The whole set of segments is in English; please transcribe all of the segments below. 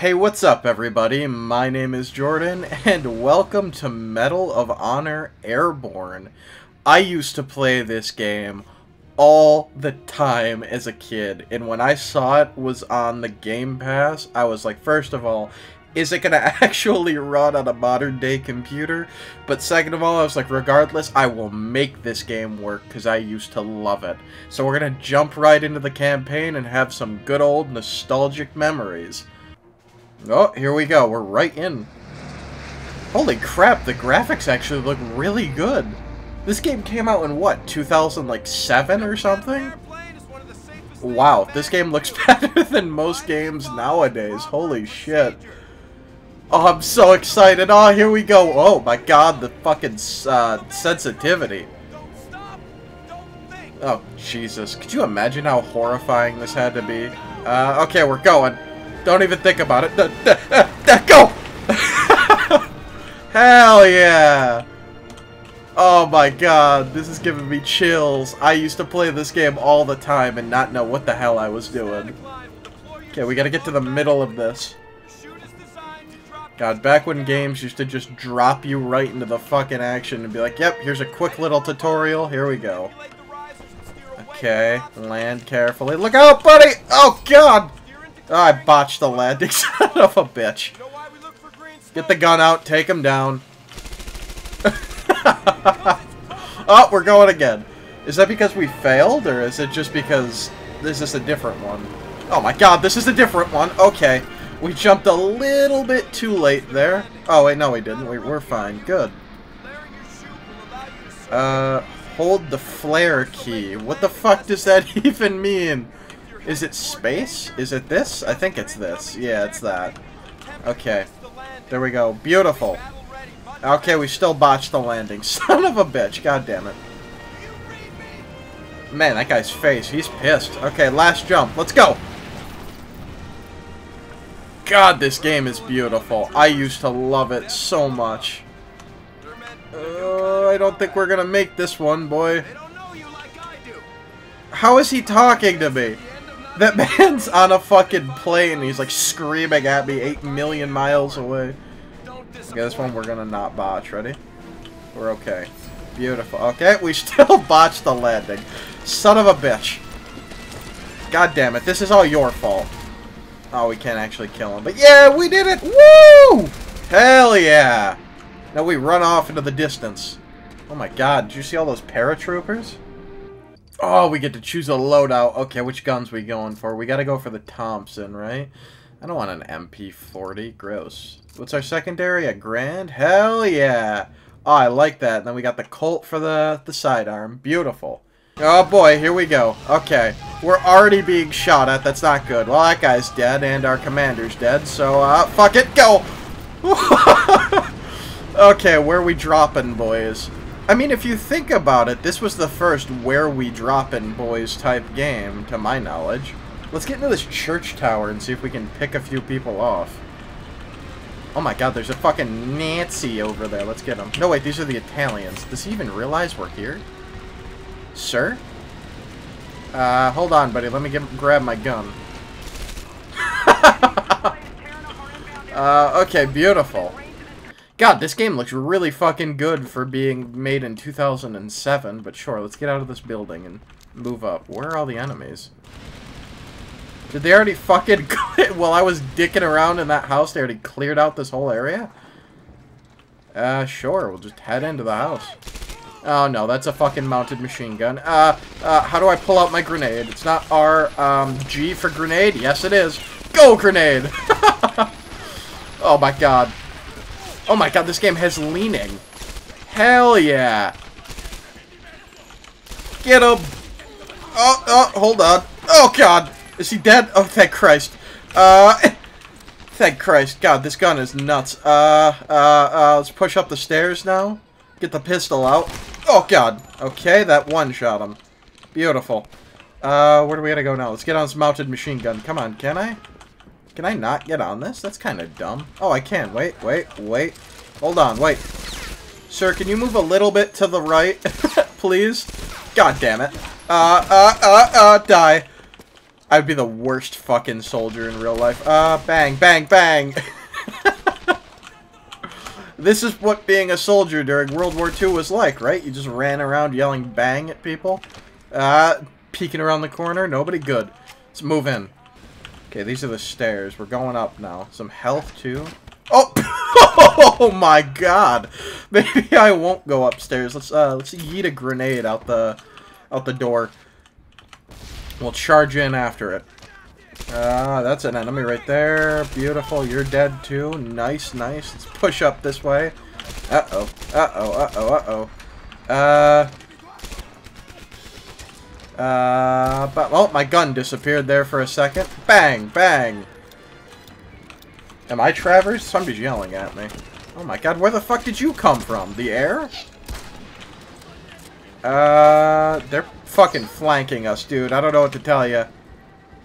Hey, what's up, everybody? My name is Jordan, and welcome to Medal of Honor Airborne. I used to play this game all the time as a kid, and when I saw it was on the Game Pass, I was like, first of all, is it going to actually run on a modern day computer? But second of all, I was like, regardless, I will make this game work because I used to love it. So we're going to jump right into the campaign and have some good old nostalgic memories. Oh, here we go. We're right in. Holy crap, the graphics actually look really good. This game came out in what, 2007 or something? Wow, this game looks better than most games nowadays. Holy shit. Oh, I'm so excited. Oh, here we go. Oh my god, the fucking uh, sensitivity. Oh, Jesus. Could you imagine how horrifying this had to be? Uh, okay, we're going. Don't even think about it. Go! Hell yeah! Oh my god, this is giving me chills. I used to play this game all the time and not know what the hell I was doing. Okay, we gotta get to the middle of this. God, back when games used to just drop you right into the fucking action and be like, yep, here's a quick little tutorial, here we go. Okay, land carefully. Look out, buddy! Oh, God! Oh, I botched the landing, son of a bitch. Get the gun out, take him down. oh, we're going again. Is that because we failed, or is it just because this is a different one? Oh my god, this is a different one. Okay. We jumped a little bit too late there. Oh, wait, no we didn't. We, we're fine. Good. Uh, hold the flare key. What the fuck does that even mean? Is it space? Is it this? I think it's this. Yeah, it's that. Okay. There we go. Beautiful. Okay, we still botched the landing. Son of a bitch. God damn it. Man, that guy's face. He's pissed. Okay, last jump. Let's go. God, this game is beautiful. I used to love it so much. Uh, I don't think we're gonna make this one, boy. How is he talking to me? That man's on a fucking plane. He's like screaming at me 8 million miles away. Okay, this one we're gonna not botch. Ready? We're okay. Beautiful. Okay, we still botched the landing. Son of a bitch. God damn it. This is all your fault. Oh, we can't actually kill him. But yeah, we did it! Woo! Hell yeah! Now we run off into the distance. Oh my god, did you see all those paratroopers? Oh, we get to choose a loadout. Okay, which guns we going for? We gotta go for the Thompson, right? I don't want an MP40. Gross. What's our secondary? A Garand? Hell yeah! Oh, I like that. And then we got the Colt for the, the sidearm. Beautiful. Oh boy, here we go. Okay. We're already being shot at. That's not good. Well, that guy's dead, and our commander's dead, so, uh, fuck it, go! okay, where are we dropping, boys? I mean, if you think about it, this was the first where we dropping boys type game, to my knowledge. Let's get into this church tower and see if we can pick a few people off. Oh my god, there's a fucking Nazi over there. Let's get him. No, wait, these are the Italians. Does he even realize we're here? Sir? Uh, hold on, buddy. Let me get, grab my gun. uh, okay, beautiful. God, this game looks really fucking good for being made in 2007, but sure, let's get out of this building and move up. Where are all the enemies? Did they already fucking... While I was dicking around in that house, they already cleared out this whole area? Uh, sure, we'll just head into the house. Oh, no, that's a fucking mounted machine gun. Uh, uh, how do I pull out my grenade? It's not R, um, G for grenade? Yes, it is. Go, grenade! oh, my God. Oh my god, this game has leaning. Hell yeah. Get him. Oh, oh, hold on. Oh god. Is he dead? Oh, thank Christ. Uh, thank Christ. God, this gun is nuts. Uh, uh, uh, let's push up the stairs now. Get the pistol out. Oh god. Okay, that one shot him. Beautiful. Uh, where do we gotta go now? Let's get on this mounted machine gun. Come on, can I? Can I not get on this? That's kind of dumb. Oh, I can. Wait, wait, wait. Hold on, wait. Sir, can you move a little bit to the right? Please? God damn it. Uh, uh, uh, uh, die. I'd be the worst fucking soldier in real life. Uh, bang, bang, bang. this is what being a soldier during World War II was like, right? You just ran around yelling bang at people. Uh, peeking around the corner. Nobody good. Let's move in. Okay, these are the stairs. We're going up now. Some health, too. Oh! oh my god! Maybe I won't go upstairs. Let's, uh, let's yeet a grenade out the, out the door. We'll charge in after it. Ah, uh, that's an enemy right there. Beautiful. You're dead, too. Nice, nice. Let's push up this way. Uh-oh. Uh-oh, uh-oh, uh-oh. uh-oh Uh, but, oh, my gun disappeared there for a second. Bang, bang. Am I Travers? Somebody's yelling at me. Oh my god, where the fuck did you come from? The air? Uh, they're fucking flanking us, dude. I don't know what to tell you.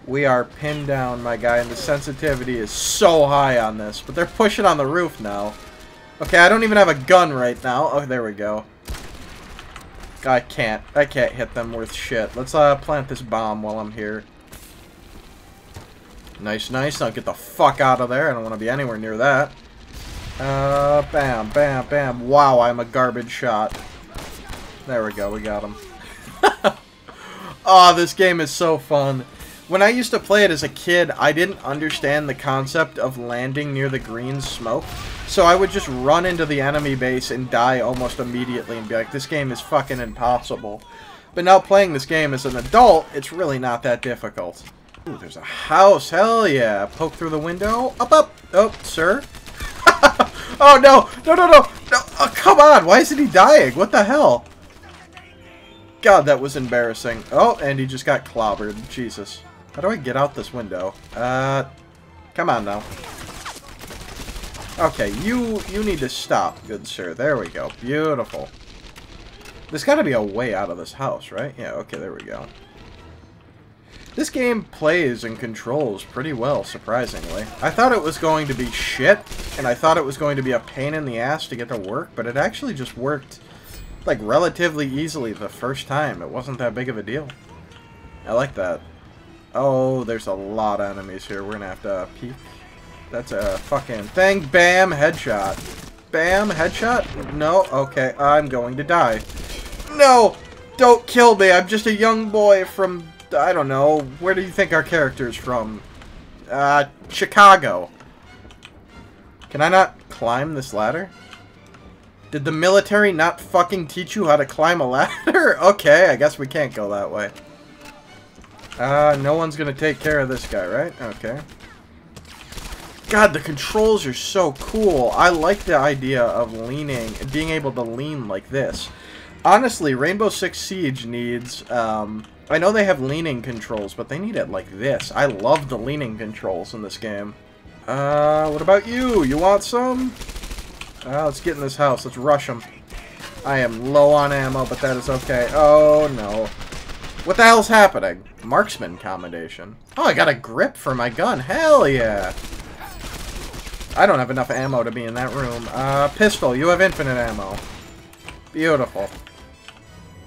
We are pinned down, my guy, and the sensitivity is so high on this. But they're pushing on the roof now. Okay, I don't even have a gun right now. Oh, there we go. I can't. I can't hit them worth shit. Let's uh, plant this bomb while I'm here. Nice, nice. Now get the fuck out of there. I don't want to be anywhere near that. Uh, bam, bam, bam. Wow, I'm a garbage shot. There we go. We got him. oh, this game is so fun. When I used to play it as a kid, I didn't understand the concept of landing near the green smoke. So I would just run into the enemy base and die almost immediately and be like, this game is fucking impossible. But now playing this game as an adult, it's really not that difficult. Ooh, there's a house. Hell yeah. Poke through the window. Up, up. Oh, sir. oh, no. No, no, no. no. Oh, come on. Why isn't he dying? What the hell? God, that was embarrassing. Oh, and he just got clobbered. Jesus. How do I get out this window? Uh, come on now. Okay, you you need to stop, good sir. There we go. Beautiful. There's got to be a way out of this house, right? Yeah, okay, there we go. This game plays and controls pretty well, surprisingly. I thought it was going to be shit, and I thought it was going to be a pain in the ass to get to work, but it actually just worked, like, relatively easily the first time. It wasn't that big of a deal. I like that. Oh, there's a lot of enemies here. We're gonna have to peek. That's a fucking thing. Bam, headshot. Bam, headshot? No? Okay, I'm going to die. No! Don't kill me. I'm just a young boy from, I don't know, where do you think our character's from? Uh, Chicago. Can I not climb this ladder? Did the military not fucking teach you how to climb a ladder? okay, I guess we can't go that way. Uh, no one's gonna take care of this guy, right? Okay. God, the controls are so cool. I like the idea of leaning, being able to lean like this. Honestly, Rainbow Six Siege needs, um, I know they have leaning controls, but they need it like this. I love the leaning controls in this game. Uh, what about you? You want some? Uh, let's get in this house. Let's rush them. I am low on ammo, but that is okay. Oh, no. What the hell's happening? Marksman commendation. Oh, I got a grip for my gun. Hell yeah. I don't have enough ammo to be in that room. Uh, pistol, you have infinite ammo. Beautiful.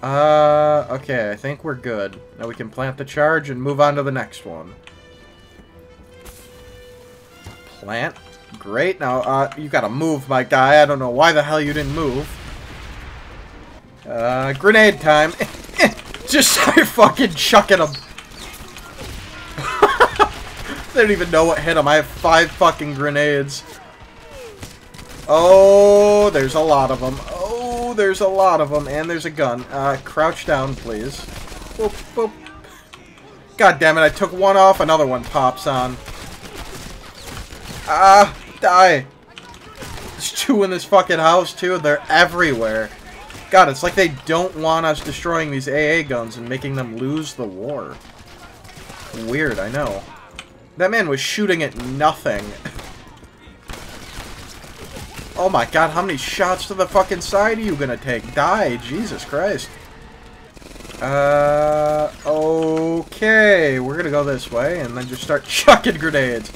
Uh, okay, I think we're good. Now we can plant the charge and move on to the next one. Plant. Great. Now, uh, you gotta move, my guy. I don't know why the hell you didn't move. Uh, grenade time. Just start fucking chucking them. they don't even know what hit them. I have five fucking grenades. Oh, there's a lot of them. Oh, there's a lot of them. And there's a gun. Uh, crouch down, please. Boop, boop. God damn it, I took one off, another one pops on. Ah, die. There's two in this fucking house, too. They're everywhere. God, it's like they don't want us destroying these AA guns and making them lose the war. Weird, I know. That man was shooting at nothing. oh my god, how many shots to the fucking side are you gonna take? Die, Jesus Christ. Uh, okay. We're gonna go this way and then just start chucking grenades.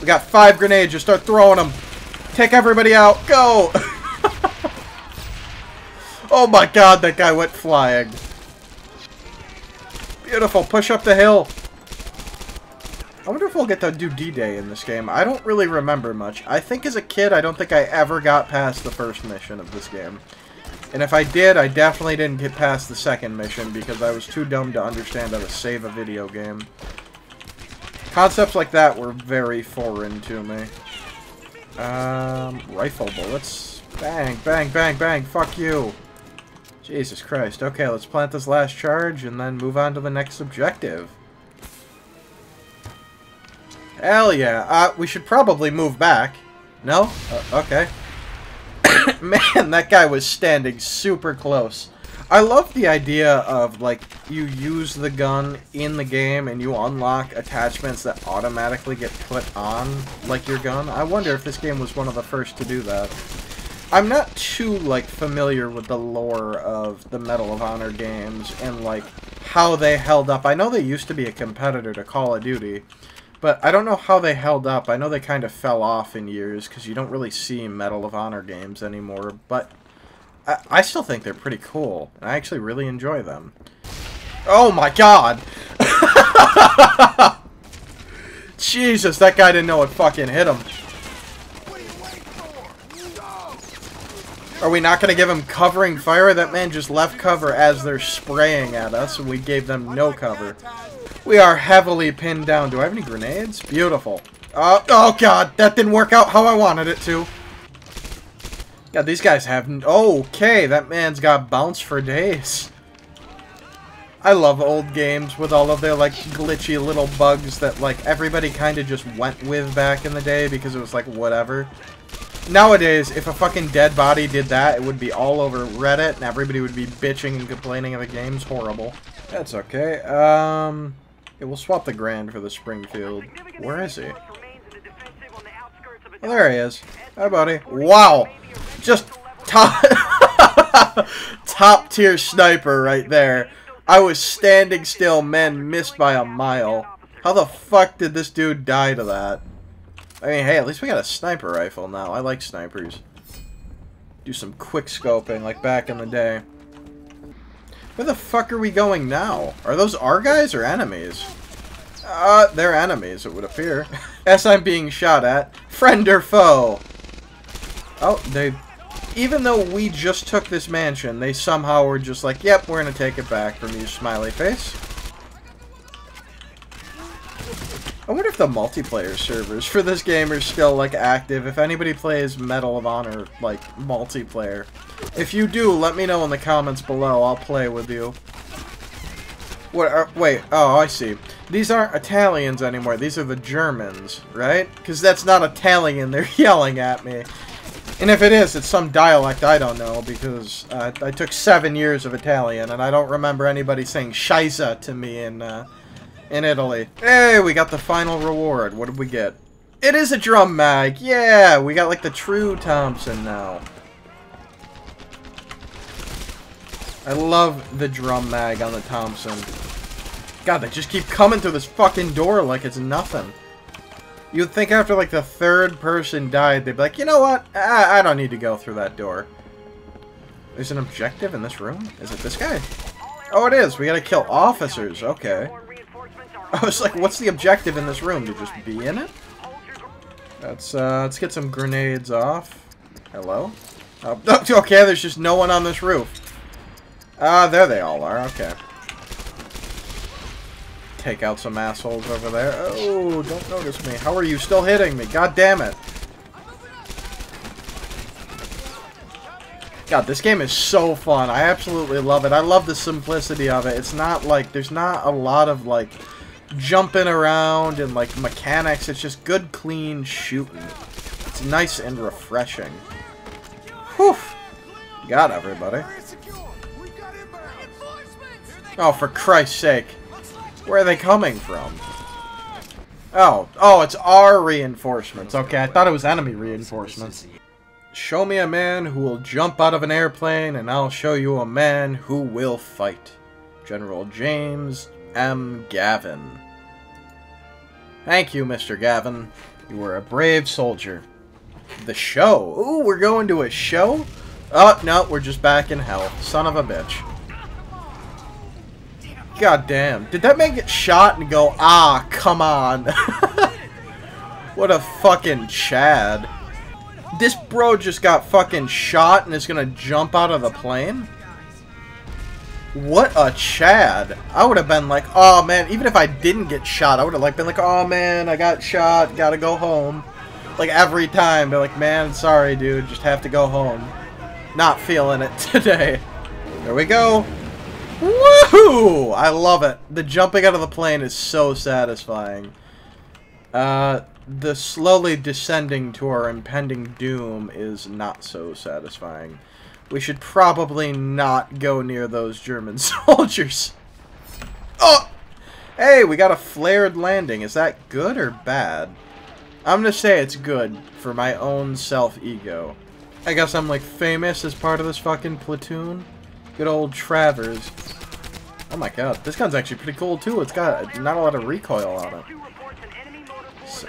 We got five grenades, just start throwing them. Take everybody out, go! Oh my god, that guy went flying. Beautiful, push up the hill. I wonder if we'll get to do D-Day in this game. I don't really remember much. I think as a kid, I don't think I ever got past the first mission of this game. And if I did, I definitely didn't get past the second mission because I was too dumb to understand how to save a video game. Concepts like that were very foreign to me. Um, rifle bullets. Bang, bang, bang, bang, fuck you. Jesus Christ. Okay, let's plant this last charge and then move on to the next objective. Hell yeah. Uh, we should probably move back. No? Uh, okay. Man, that guy was standing super close. I love the idea of, like, you use the gun in the game and you unlock attachments that automatically get put on, like, your gun. I wonder if this game was one of the first to do that. I'm not too, like, familiar with the lore of the Medal of Honor games and, like, how they held up. I know they used to be a competitor to Call of Duty, but I don't know how they held up. I know they kind of fell off in years because you don't really see Medal of Honor games anymore, but I, I still think they're pretty cool, and I actually really enjoy them. Oh my god! Jesus, that guy didn't know what fucking hit him. Are we not going to give him covering fire? That man just left cover as they're spraying at us, and we gave them no cover. We are heavily pinned down. Do I have any grenades? Beautiful. Uh, oh, God. That didn't work out how I wanted it to. God, these guys have... Okay, that man's got bounce for days. I love old games with all of their, like, glitchy little bugs that, like, everybody kind of just went with back in the day because it was, like, whatever. Nowadays, if a fucking dead body did that, it would be all over Reddit, and everybody would be bitching and complaining of the game's horrible. That's okay. Um, yeah, we'll swap the Garand for the Springfield. Where is he? Oh, there he is. Hi, buddy. Wow! Just top... top tier sniper right there. I was standing still, man missed by a mile. How the fuck did this dude die to that? I mean, hey, at least we got a sniper rifle now. I like snipers. Do some quick scoping like back in the day. Where the fuck are we going now? Are those our guys or enemies? Uh, they're enemies, it would appear. As I'm being shot at. Friend or foe? Oh, they... Even though we just took this mansion, they somehow were just like, yep, we're gonna take it back from you, smiley face. I wonder if the multiplayer servers for this game are still, like, active. If anybody plays Medal of Honor, like, multiplayer. If you do, let me know in the comments below. I'll play with you. What are, wait, oh, I see. These aren't Italians anymore. These are the Germans, right? Because that's not Italian. They're yelling at me. And if it is, it's some dialect I don't know, because uh, I took seven years of Italian, and I don't remember anybody saying Scheisse to me in, uh, in Italy. Hey, we got the final reward. What did we get? It is a drum mag. Yeah, we got like the true Thompson now. I love the drum mag on the Thompson. God, they just keep coming through this fucking door like it's nothing. You'd think after like the third person died, they'd be like, you know what? I, I don't need to go through that door. There's an objective in this room? Is it this guy? Oh, it is. We gotta kill officers. Okay. I was like, what's the objective in this room? To just be in it? Let's, uh, let's get some grenades off. Hello? Oh, okay, there's just no one on this roof. Ah, uh, there they all are. Okay. Take out some assholes over there. Oh, don't notice me. How are you still hitting me? God damn it. God, this game is so fun. I absolutely love it. I love the simplicity of it. It's not like, there's not a lot of like jumping around and like mechanics. It's just good, clean shooting. It's nice and refreshing. Whew. Got everybody. Oh, for Christ's sake. Where are they coming from? Oh, oh, it's our reinforcements. Okay, I thought it was enemy reinforcements. Show me a man who will jump out of an airplane, and I'll show you a man who will fight. General James M. Gavin. Thank you, Mr. Gavin. You were a brave soldier. The show. Ooh, we're going to a show? Oh, no, we're just back in hell. Son of a bitch. God damn. Did that man get shot and go, ah, come on. what a fucking Chad. This bro just got fucking shot and is gonna jump out of the plane? What a Chad. I would have been like, oh man, even if I didn't get shot, I would have like been like, oh man, I got shot, gotta go home. Like every time, be like, man, sorry dude, just have to go home. Not feeling it today. There we go. Woohoo! I love it. The jumping out of the plane is so satisfying. Uh, the slowly descending to our impending doom is not so satisfying. We should probably not go near those German soldiers. Oh! Hey, we got a flared landing. Is that good or bad? I'm gonna say it's good for my own self-ego. I guess I'm like famous as part of this fucking platoon. Good old Travers. Oh my god, this gun's actually pretty cool too. It's got not a lot of recoil on it.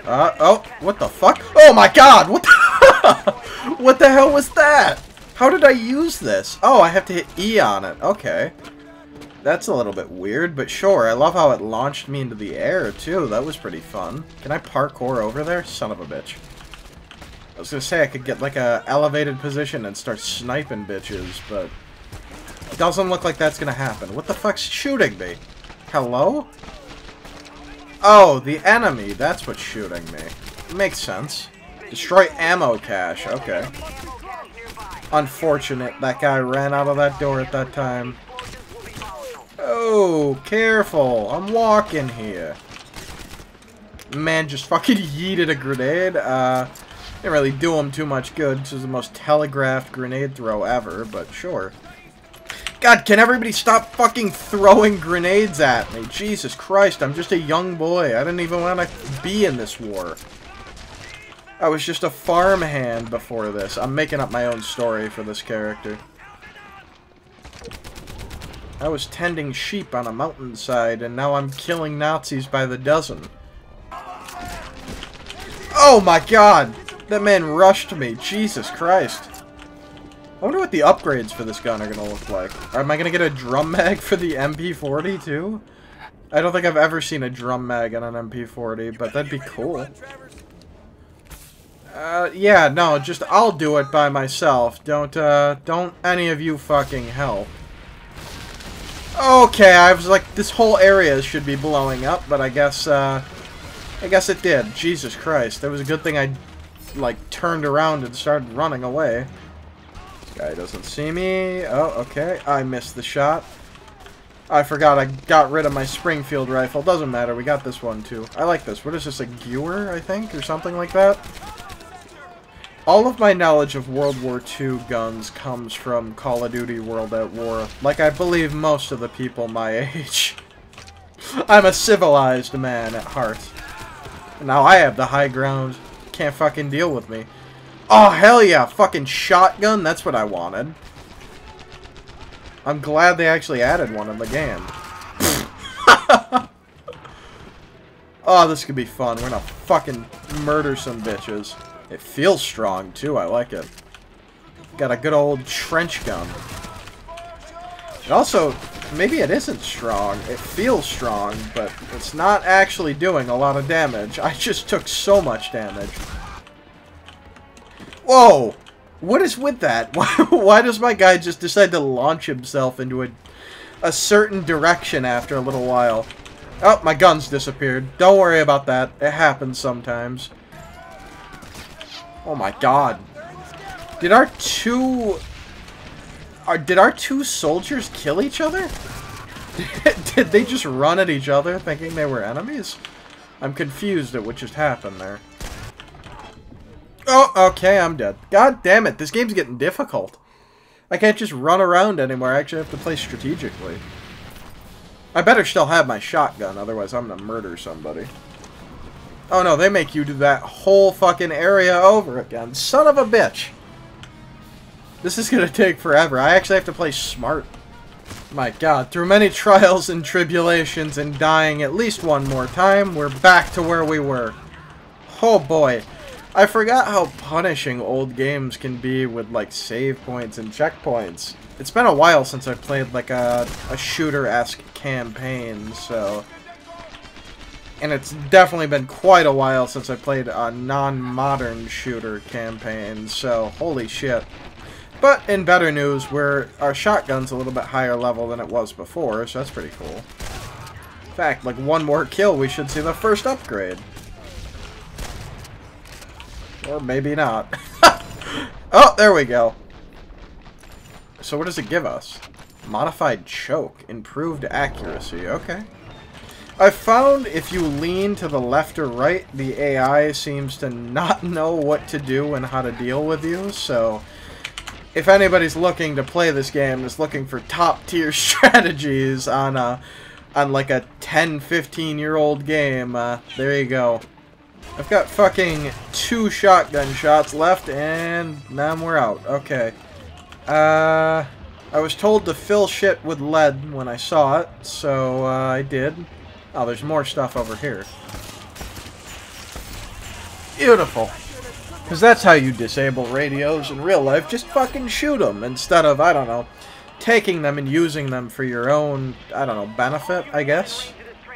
Uh, oh, what the fuck? Oh my god, what the, what the hell was that? How did I use this? Oh, I have to hit E on it. Okay. That's a little bit weird, but sure. I love how it launched me into the air, too. That was pretty fun. Can I parkour over there? Son of a bitch. I was gonna say I could get, like, a elevated position and start sniping bitches, but... It doesn't look like that's gonna happen. What the fuck's shooting me? Hello? Oh, the enemy. That's what's shooting me. Makes sense. Destroy ammo cache. Okay. Unfortunate that guy ran out of that door at that time. Oh, careful. I'm walking here. Man just fucking yeeted a grenade. Uh, didn't really do him too much good. This is the most telegraphed grenade throw ever, but sure. God, can everybody stop fucking throwing grenades at me? Jesus Christ, I'm just a young boy. I didn't even want to be in this war. I was just a farmhand before this. I'm making up my own story for this character. I was tending sheep on a mountainside, and now I'm killing Nazis by the dozen. Oh my god! That man rushed me. Jesus Christ. I wonder what the upgrades for this gun are going to look like. Am I going to get a drum mag for the MP40 too? I don't think I've ever seen a drum mag on an MP40, but that'd be cool. Uh, yeah, no, just I'll do it by myself. Don't, uh, don't any of you fucking help. Okay, I was like, this whole area should be blowing up, but I guess, uh, I guess it did. Jesus Christ, that was a good thing I, like, turned around and started running away. This guy doesn't see me. Oh, okay, I missed the shot. I forgot I got rid of my Springfield rifle. Doesn't matter, we got this one too. I like this. What is this, a Gewehr, I think, or something like that? All of my knowledge of World War II guns comes from Call of Duty World at War, like I believe most of the people my age. I'm a civilized man at heart. Now I have the high ground. Can't fucking deal with me. Oh, hell yeah! Fucking shotgun? That's what I wanted. I'm glad they actually added one in the game. oh, this could be fun. We're gonna fucking murder some bitches. It feels strong, too. I like it. Got a good old trench gun. Also, maybe it isn't strong. It feels strong, but it's not actually doing a lot of damage. I just took so much damage. Whoa! What is with that? Why, why does my guy just decide to launch himself into a, a certain direction after a little while? Oh, my gun's disappeared. Don't worry about that. It happens sometimes. Oh my god. Did our two... Are, did our two soldiers kill each other? did they just run at each other thinking they were enemies? I'm confused at what just happened there. Oh, okay, I'm dead. God damn it, this game's getting difficult. I can't just run around anymore, I actually have to play strategically. I better still have my shotgun, otherwise I'm gonna murder somebody. Oh no, they make you do that whole fucking area over again. Son of a bitch. This is gonna take forever. I actually have to play smart. My god, through many trials and tribulations and dying at least one more time, we're back to where we were. Oh boy. I forgot how punishing old games can be with like save points and checkpoints. it's been a while since I played like a, a shooter-esque campaign, so... And it's definitely been quite a while since I played a non-modern shooter campaign, so holy shit. But in better news, where our shotgun's a little bit higher level than it was before, so that's pretty cool. In fact, like one more kill, we should see the first upgrade. Or maybe not. oh, there we go. So what does it give us? Modified choke. Improved accuracy. Okay. I found if you lean to the left or right, the AI seems to not know what to do and how to deal with you, so if anybody's looking to play this game, is looking for top tier strategies on a on like a 10, 15 year old game, uh, there you go. I've got fucking two shotgun shots left, and now we're out. Okay. Uh, I was told to fill shit with lead when I saw it, so uh, I did. Oh, there's more stuff over here. Beautiful. Because that's how you disable radios in real life. Just fucking shoot them instead of, I don't know, taking them and using them for your own, I don't know, benefit, I guess.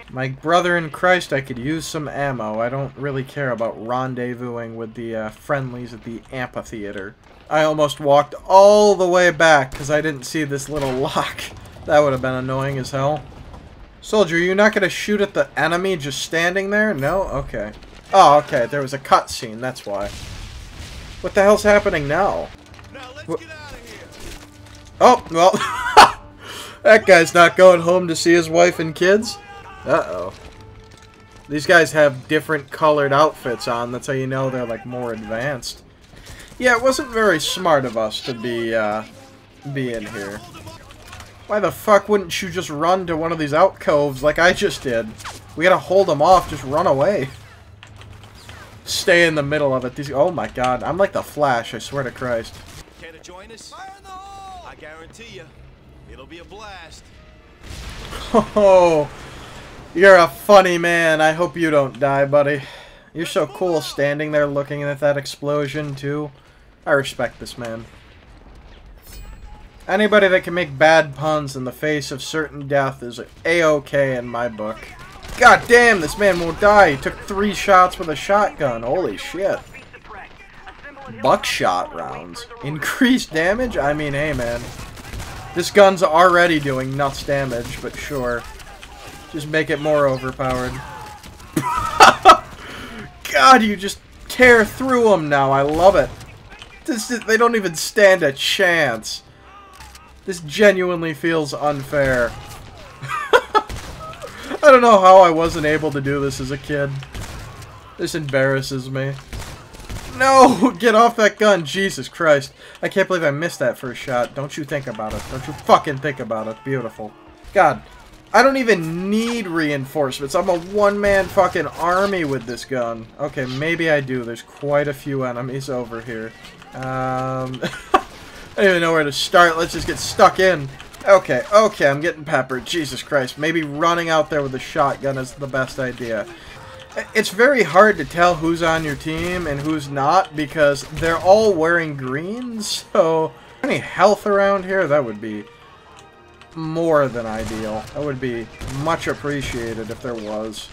My brother in Christ, I could use some ammo. I don't really care about rendezvousing with the uh, friendlies at the amphitheater. I almost walked all the way back because I didn't see this little lock. That would have been annoying as hell. Soldier, you're not going to shoot at the enemy just standing there? No? Okay. Oh, okay. There was a cutscene. That's why. What the hell's happening now? now oh, well. that guy's not going home to see his wife and kids. Uh-oh. These guys have different colored outfits on. That's how you know they're, like, more advanced. Yeah, it wasn't very smart of us to be, uh, be in here. Why the fuck wouldn't you just run to one of these alcoves like I just did? We gotta hold them off, just run away. Stay in the middle of it. These, oh my god, I'm like the Flash, I swear to Christ. Care to join us? I guarantee you, it'll be a blast. Oh, you're a funny man. I hope you don't die, buddy. You're so cool standing there looking at that explosion, too. I respect this man. Anybody that can make bad puns in the face of certain death is a-okay in my book. God damn, this man won't die. He took three shots with a shotgun. Holy shit. Buckshot rounds. Increased damage? I mean, hey, man. This gun's already doing nuts damage, but sure. Just make it more overpowered. God, you just tear through them now. I love it. They don't even stand a chance. This genuinely feels unfair. I don't know how I wasn't able to do this as a kid. This embarrasses me. No! Get off that gun! Jesus Christ. I can't believe I missed that first shot. Don't you think about it. Don't you fucking think about it. Beautiful. God. I don't even need reinforcements. I'm a one-man fucking army with this gun. Okay, maybe I do. There's quite a few enemies over here. Um... I don't even know where to start. Let's just get stuck in. Okay, okay, I'm getting peppered. Jesus Christ. Maybe running out there with a shotgun is the best idea. It's very hard to tell who's on your team and who's not because they're all wearing green, so... Any health around here? That would be more than ideal. That would be much appreciated if there was.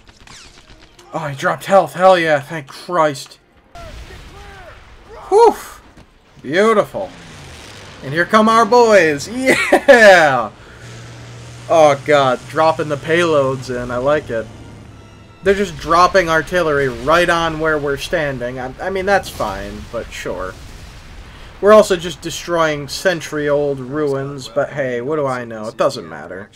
Oh, I dropped health. Hell yeah, thank Christ. Whew. Beautiful. And here come our boys! Yeah! Oh god, dropping the payloads in. I like it. They're just dropping artillery right on where we're standing. I, I mean, that's fine, but sure. We're also just destroying century-old ruins, but hey, what do I know? It doesn't matter.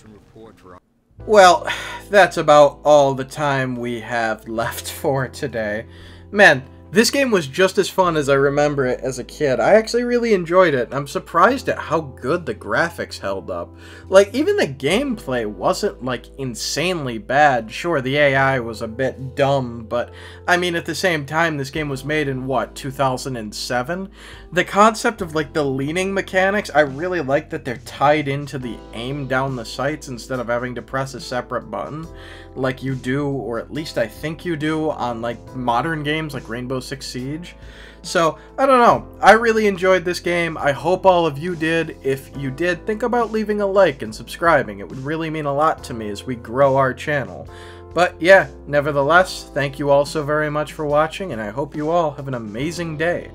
Well, that's about all the time we have left for today. Man, this game was just as fun as I remember it as a kid. I actually really enjoyed it. I'm surprised at how good the graphics held up. Like, even the gameplay wasn't, like, insanely bad. Sure, the AI was a bit dumb, but, I mean, at the same time, this game was made in, what, 2007? The concept of, like, the leaning mechanics, I really like that they're tied into the aim down the sights instead of having to press a separate button, like you do, or at least I think you do, on, like, modern games like Rainbow Six Siege. So, I don't know. I really enjoyed this game. I hope all of you did. If you did, think about leaving a like and subscribing. It would really mean a lot to me as we grow our channel. But yeah, nevertheless, thank you all so very much for watching, and I hope you all have an amazing day.